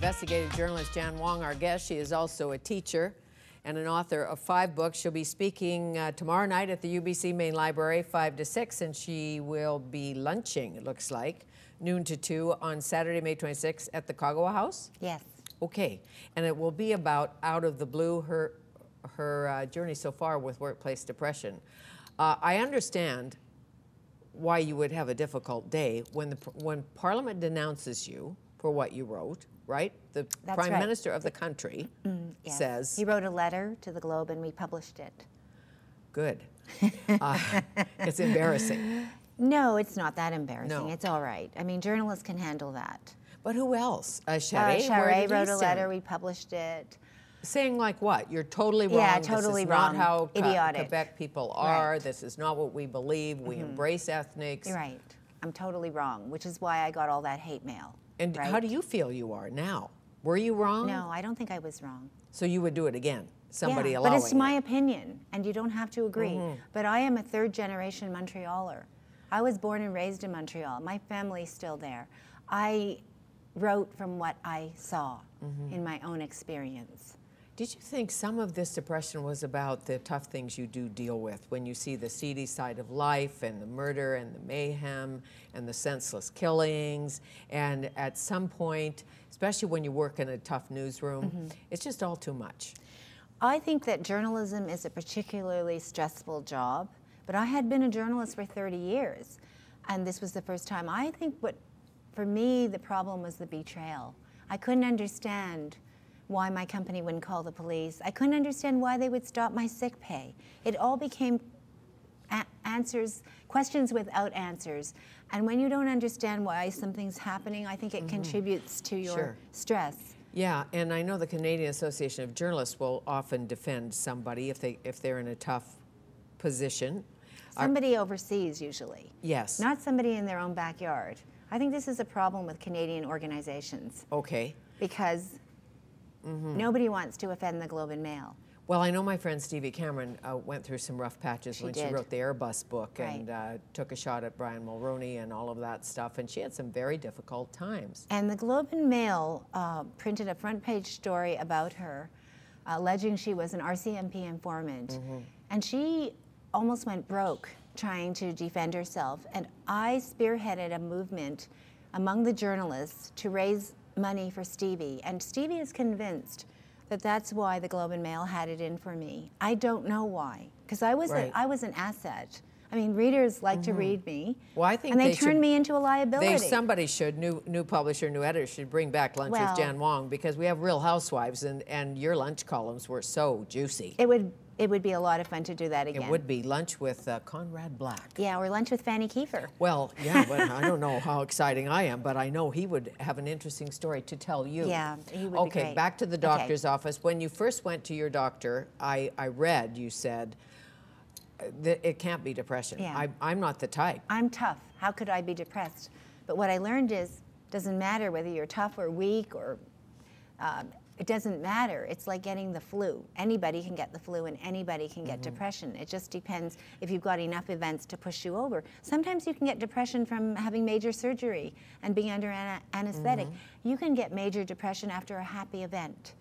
investigative journalist Jan Wong, our guest. She is also a teacher and an author of five books. She'll be speaking uh, tomorrow night at the UBC Main Library, 5 to 6, and she will be lunching, it looks like, noon to 2 on Saturday, May 26th at the Kogawa House? Yes. Okay, and it will be about out of the blue her her uh, journey so far with workplace depression. Uh, I understand why you would have a difficult day when the when Parliament denounces you for what you wrote, right? The That's Prime right. Minister of the country Yes. says, He wrote a letter to the Globe and we published it. "Good." uh, it's embarrassing. No, it's not that embarrassing. No. It's all right. I mean, journalists can handle that. But who else? Uh, Uh, Charest, Charest wrote a letter. We published it. Saying like what? You're totally wrong. Yeah, This totally is wrong. not how Idiotic. Quebec people are. Right. This is not what we believe. We embrace ethnics. Right. I'm totally wrong, which is why I got all that hate mail. And right? how do you feel you are now? Were you wrong? No, I don't think I was wrong. So you would do it again? Somebody yeah, allowing but it's my it. opinion, and you don't have to agree. Mm-hmm. But I am a third generation Montrealer. I was born and raised in Montreal. My family's still there. I wrote from what I saw mm-hmm. in my own experience. Did you think some of this depression was about the tough things you do deal with when you see the seedy side of life and the murder and the mayhem and the senseless killings? And at some point, especially when you work in a tough newsroom, Mm-hmm. it's just all too much. I think that journalism is a particularly stressful job, but I had been a journalist for 30 years, and this was the first time. I think what, for me, the problem was the betrayal. I couldn't understand why my company wouldn't call the police. I couldn't understand why they would stop my sick pay. It all became a- answers, questions without answers. And when you don't understand why something's happening, I think it mm-hmm. contributes to your Sure. stress. Yeah, and I know the Canadian Association of Journalists will often defend somebody if they if they're in a tough position. Somebody overseas, usually. yes. Not somebody in their own backyard. I think this is a problem with Canadian organizations okay. because Mm-hmm. nobody wants to offend the Globe and Mail. Well, I know my friend Stevie Cameron uh, went through some rough patches She when she wrote the Airbus book Right. and uh, took a shot at Brian Mulroney and all of that stuff, and she had some very difficult times. And the Globe and Mail uh, printed a front page story about her, alleging she was an RCMP informant. Mm-hmm. And she almost went broke trying to defend herself. And I spearheaded a movement among the journalists to raise money for Stevie. And Stevie is convinced that that's why the Globe and Mail had it in for me. I don't know why, because I was Right. a, I was an asset. I mean, readers like to mm-hmm. read me. Well, I think and they, they turned me into a liability. They, somebody should, new, new publisher, new editor, should bring back Lunch Well- with Jan Wong because we have Real Housewives, and, and your lunch columns were so juicy. It would it would be a lot of fun to do that again. It would be lunch with uh, Conrad Black. Yeah, or lunch with Fanny Kiefer. Well, yeah, but I don't know how exciting I am, but I know he would have an interesting story to tell you. Yeah, he would be Okay, back to the Okay. doctor's office. When you first went to your doctor, I, I read you said uh, that it can't be depression. Yeah. I, I'm not the type. I'm tough. How could I be depressed? But what I learned is, doesn't matter whether you're tough or weak or um, it doesn't matter. It's like getting the flu. Anybody can get the flu and anybody can get mm-hmm. depression. It just depends if you've got enough events to push you over. Sometimes you can get depression from having major surgery and being under ana- anesthetic. Mm-hmm. You can get major depression after a happy event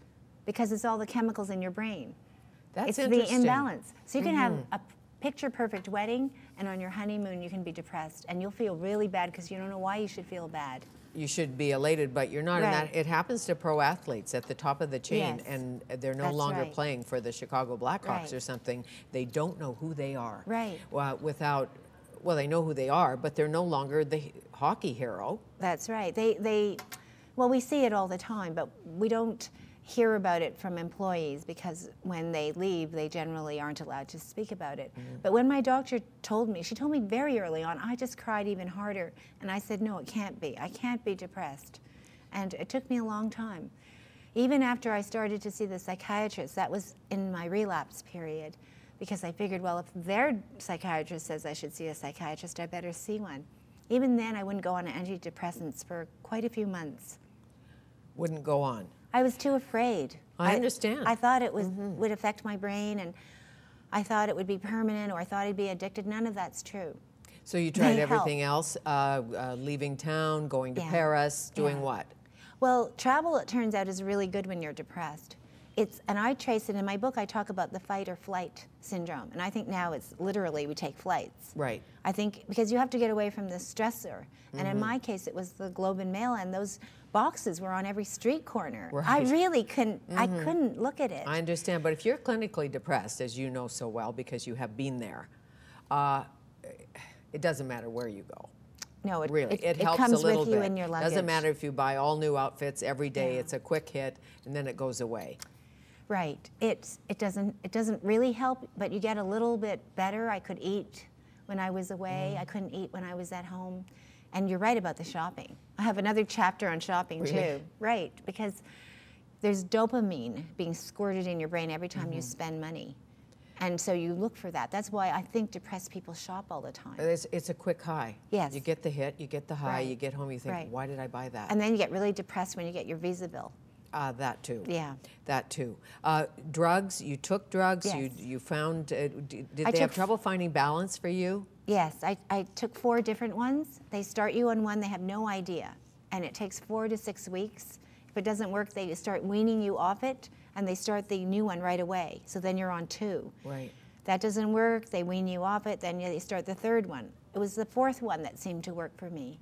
because it's all the chemicals in your brain. That's it's the imbalance. So you can have mm-hmm. a picture perfect wedding, and on your honeymoon, you can be depressed, and you'll feel really bad because you don't know why you should feel bad. You should be elated, but you're not. And Right. that, it happens to pro athletes at the top of the chain, Yes. and they're no That's longer right. playing for the Chicago Blackhawks Right. or something. They don't know who they are. Right. Well, without, well, they know who they are, but they're no longer the hockey hero. That's right. They, they, well, we see it all the time, but we don't hear about it from employees because when they leave, they generally aren't allowed to speak about it. Mm-hmm. But when my doctor told me, she told me very early on, I just cried even harder. And I said, no, it can't be. I can't be depressed. And it took me a long time. Even after I started to see the psychiatrist, that was in my relapse period, because I figured, well, if their psychiatrist says I should see a psychiatrist, I better see one. Even then, I wouldn't go on antidepressants for quite a few months. Wouldn't go on. I was too afraid. I understand. I thought it was would affect my brain, and I thought it would be permanent, or I thought I'd be addicted. None of that's true. So you tried They help. everything else, uh, uh, leaving town, going to Yeah. Paris, doing Yeah. what? Well, travel, it turns out, is really good when you're depressed. It's, and I trace it in my book. I talk about the fight or flight syndrome, and I think now it's literally we take flights. Right. I think because you have to get away from the stressor. And Mm-hmm. in my case, it was the Globe and Mail, and those boxes were on every street corner. I Right. Mm-hmm. really couldn't. I couldn't look at it. I understand, but if you're clinically depressed, as you know so well because you have been there, uh, it doesn't matter where you go. no, it Really, it, it, it helps comes a little with you bit. in your luggage. Doesn't matter if you buy all new outfits every day. Yeah. It's a quick hit, and then it goes away. Right. It's it doesn't it doesn't really help, but you get a little bit better. I could eat when I was away. Mm. I couldn't eat when I was at home. And you're right about the shopping. I have another chapter on shopping Really? too. Right, because there's dopamine being squirted in your brain every time Mm-hmm. you spend money. And so you look for that. That's why I think depressed people shop all the time. It's, it's a quick high. Yes. You get the hit, you get the high, Right. you get home, you think, Right. why did I buy that? And then you get really depressed when you get your visa bill. Uh, that too. Yeah. That too. Uh, drugs. You took drugs. You Yes. you found. Uh, d- did they have trouble finding balance for you? Yes, I, I took four different ones. They start you on one, they have no idea. And it takes four to six weeks. If it doesn't work, they start weaning you off it and they start the new one right away. So then you're on two. Right. That doesn't work, they wean you off it, then they start the third one. It was the fourth one that seemed to work for me,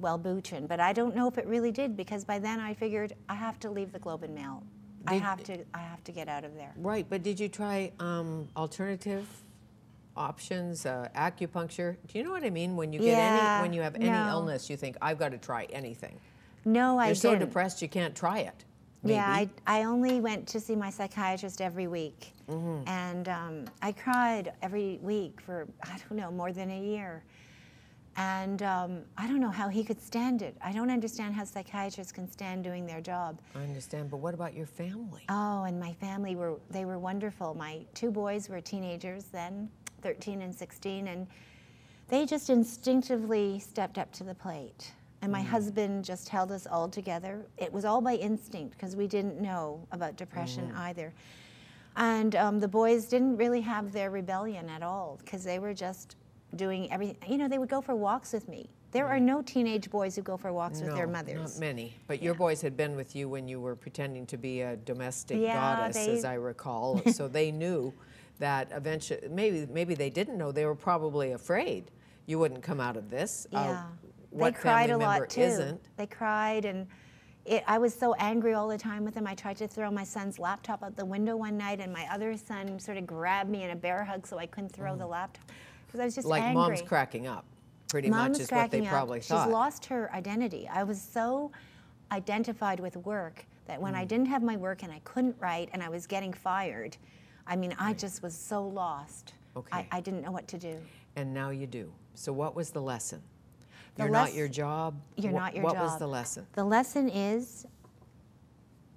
Wellbutrin. But I don't know if it really did because by then I figured I have to leave the Globe and Mail. I have to, I have to get out of there. Right. But did you try um, alternative options, uh, acupuncture? Do you know what I mean? When you get Yeah, any, when you have any no. illness, you think I've got to try anything. No, I You're so didn't. depressed you can't try it. Maybe. Yeah, I, I only went to see my psychiatrist every week. Mm-hmm. And um, I cried every week for, I don't know, more than a year. And um, I don't know how he could stand it. I don't understand how psychiatrists can stand doing their job. I understand. But what about your family? Oh, and my family were, they were wonderful. My two boys were teenagers then, 13 and 16, and they just instinctively stepped up to the plate. And my husband just held us all together. It was all by instinct because we didn't know about depression either. And um, the boys didn't really have their rebellion at all because they were just doing everything. You know, they would go for walks with me. There are no teenage boys who go for walks with their No, mothers. Not many. But your boys had been with you when you were pretending to be a domestic Yeah, goddess, they- as I recall. so they knew that eventually, maybe maybe they didn't know. They were probably afraid you wouldn't come out of this. Uh, Yeah. What they cried a lot too. isn't? They cried and it, I was so angry all the time with him. I tried to throw my son's laptop out the window one night, and my other son sort of grabbed me in a bear hug so I couldn't throw the laptop because I was just Mm. Like angry. mom's cracking up, pretty Mom's much is what they up. probably She's thought. She's lost her identity. I was so identified with work that when Mm. I didn't have my work and I couldn't write and I was getting fired, I mean, I just was so lost. Okay. I, I didn't know what to do. and now you do. So what was the lesson? The You're not your job. You're Wha- not your what job. was the lesson? The lesson is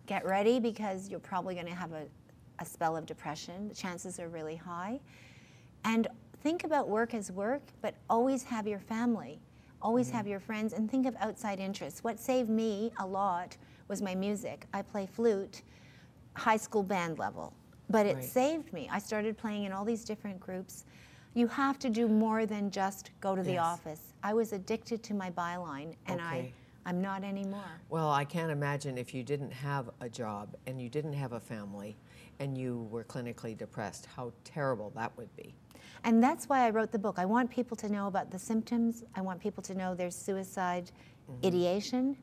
get ready because you're probably going to have a, a spell of depression. The chances are really high. And think about work as work, but always have your family, always Mm-hmm. have your friends, and think of outside interests. What saved me a lot was my music. I play flute, high school band level, but it Right. saved me. I started playing in all these different groups. You have to do more than just go to the Yes. office. I was addicted to my byline, and I, Okay. I'm not anymore. Well, I can't imagine if you didn't have a job and you didn't have a family and you were clinically depressed, how terrible that would be. And that's why I wrote the book. I want people to know about the symptoms. I want people to know there's suicide ideation,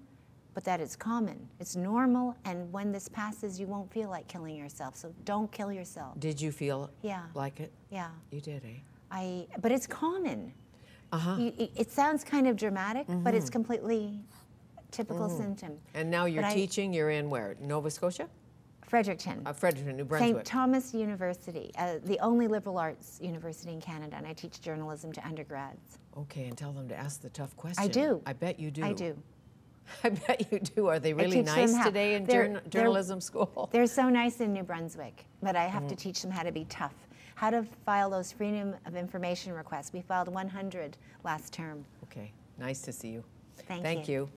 but that it's common. It's normal, and when this passes, you won't feel like killing yourself. So don't kill yourself. Did you feel Yeah. like it? Yeah. You did, eh? I, but it's common. Uh-huh. You, it- sounds kind of dramatic, but it's completely typical symptom. And now you're But I- teaching, you're in where? Nova Scotia? Fredericton. Uh, Fredericton, New Brunswick. St. Thomas University, uh, the only liberal arts university in Canada, and I teach journalism to undergrads. Okay, and tell them to ask the tough questions. I do. I bet you do. I do. I bet you do. Are they really nice today in they're- journa- they're- journalism school? They're so nice in New Brunswick, but I have Mm-hmm. to teach them how to be tough, how to file those freedom of information requests. We filed 100 last term. Okay, nice to see you. Thank Thank you. you.